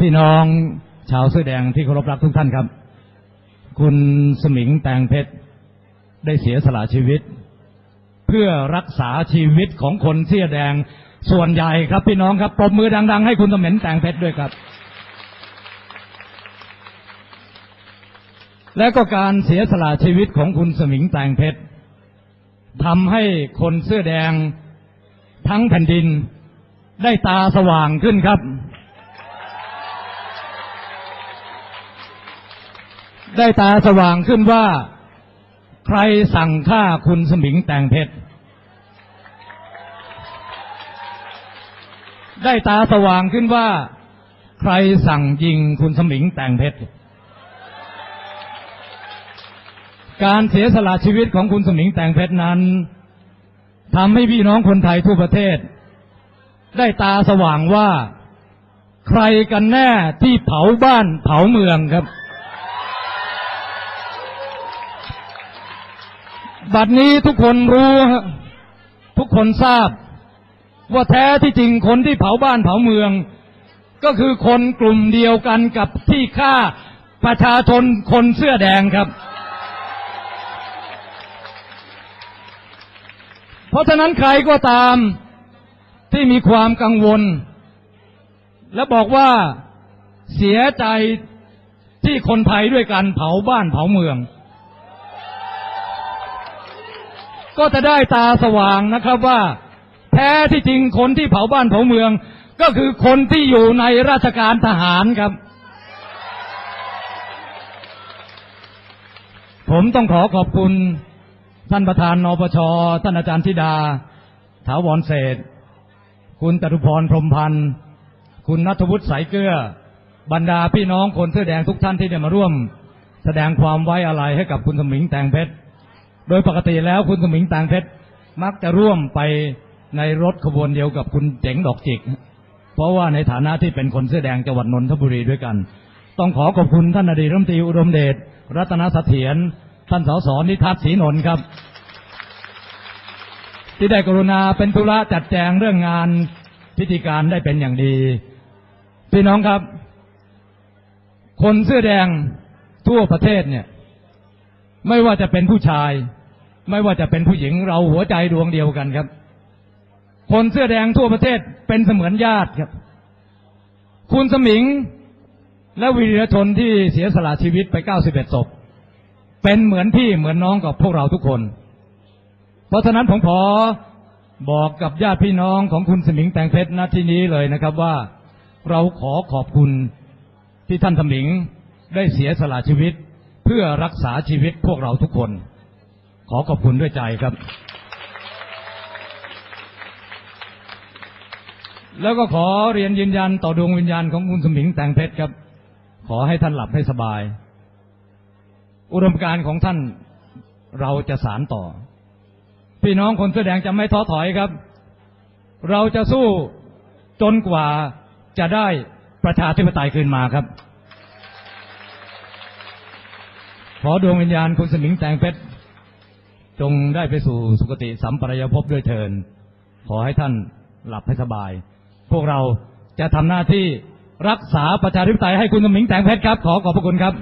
พี่น้องชาวเสื้อแดงที่เคารพรักทุกท่านครับ คุณสมิงแตงเพชร ได้เสียสละชีวิต เพื่อรักษาชีวิตของคนเสื้อแดงส่วนใหญ่ครับ พี่น้องครับปรบมือดัง ๆ ให้คุณสมิงแตงเพชรด้วยครับ และก็การเสียสละชีวิตของคุณสมิงแตงเพชรทำให้คนเสื้อแดงทั้งแผ่นดินได้ตาสว่างขึ้นครับ ได้ตาสว่างขึ้นว่า ใครสั่งฆ่าคุณสมิงแต่งเพชร ได้ตาสว่างขึ้นว่า ใครสั่งยิงคุณสมิงแต่งเพชร การเสียสละชีวิตของคุณสมิงแต่งเพชรนั้นทำให้พี่น้องคนไทยทั่วประเทศ ได้ตาสว่างว่า ใครกันแน่ที่เผาบ้านเผาเมืองครับ บัดนี้ทุกคนรู้ทุกคนทราบ ว่าแท้ที่จริงคนที่เผาบ้านเผาเมือง ก็คือคนกลุ่มเดียวกันกับที่ฆ่าประชาชนคนเสื้อแดงครับ เพราะฉะนั้นใครก็ตามที่มีความกังวล และบอกว่าเสียใจที่คนไทยด้วยกันเผาบ้านเผาเมือง ก็จะได้ตาสว่างนะครับว่า แท้ที่จริงคนที่เผาบ้านเผาเมือง ก็คือคนที่อยู่ในราชการทหารครับ ผมต้องขอขอบคุณท่านประธานนปชท่านอาจารย์ธิดา ถาวรเศษ คุณจตุพรพรมพันธ์ คุณนัทวุฒิสายเกลือบรรดาพี่น้องคนเสื้อแดงทุกท่านที่ได้มาร่วม แสดงความไว้อาลัยให้กับคุณสมิงแตงเพชร โดยปกติแล้วคุณสมิงแตงเพชรมักจะร่วมไปในรถขบวนเดียวกับคุณเจ๋งดอกจิก เพราะว่าในฐานะที่เป็นคนเสื้อแดงจังหวัดนนทบุรีด้วยกัน ต้องขอขอบคุณท่านอดีตรัฐมนตรีอุดมเดชรัตนเสถียรท่านสสนิทัศน์ศรีนนท์ครับ ที่ได้กรุณาเป็นธุระจัดแจงเรื่องงานพิธีการได้เป็นอย่างดี พี่น้องครับ คนเสื้อแดงทั่วประเทศเนี่ย ไม่ว่าจะเป็นผู้ชาย ไม่ว่าจะเป็นผู้หญิงเราหัวใจดวงเดียวกันครับ คนเสื้อแดงทั่วประเทศเป็นเสมือนญาติครับ คุณสมิงและวีรชนที่เสียสละชีวิตไป 91ศพ เป็นเหมือนพี่เหมือนน้องกับพวกเราทุกคน เพราะฉะนั้นผมขอบอกกับญาติพี่น้องของคุณสมิงแตงเพชรณที่นี้เลยนะครับว่าเราขอขอบคุณที่ท่านสมิงได้เสียสละชีวิตเพื่อรักษาชีวิตพวกเราทุกคน ขอขอบคุณด้วยใจครับ แล้วก็ขอเรียนยืนยันต่อดวงวิญญาณของคุณสมิงแตงเพชรครับ ขอให้ท่านหลับให้สบาย อุดมการณ์ของท่านเราจะสารต่อ พี่น้องคนเสื้อแดงจะไม่ท้อถอยครับ เราจะสู้จนกว่าจะได้ประชาธิปไตยคืนมาครับ ขอดวงวิญญาณคุณสมิงแตงเพชร จงได้ไปสู่สุคติสัมปรายภพด้วยเทิน ขอให้ท่านหลับให้สบาย พวกเราจะทำหน้าที่รักษาประชาธิปไตยให้คุณสมิงแตงเพชรครับ ขอขอบพระคุณครับ